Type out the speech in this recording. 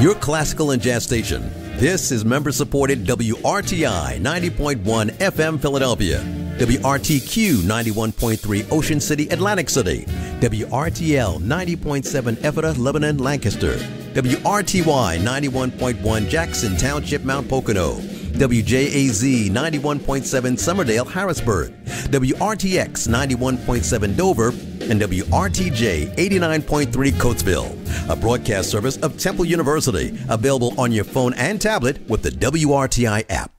Your classical and jazz station. This is member supported WRTI 90.1 FM Philadelphia, WRTQ 91.3 Ocean City, Atlantic City, WRTL 90.7 Ephrata, Lebanon, Lancaster, WRTY 91.1 Jackson Township, Mount Pocono, WJAZ 91.7 Summerdale, Harrisburg, WRTX 91.7 Dover, and WRTJ 89.3 Coatesville, a broadcast service of Temple University, available on your phone and tablet with the WRTI app.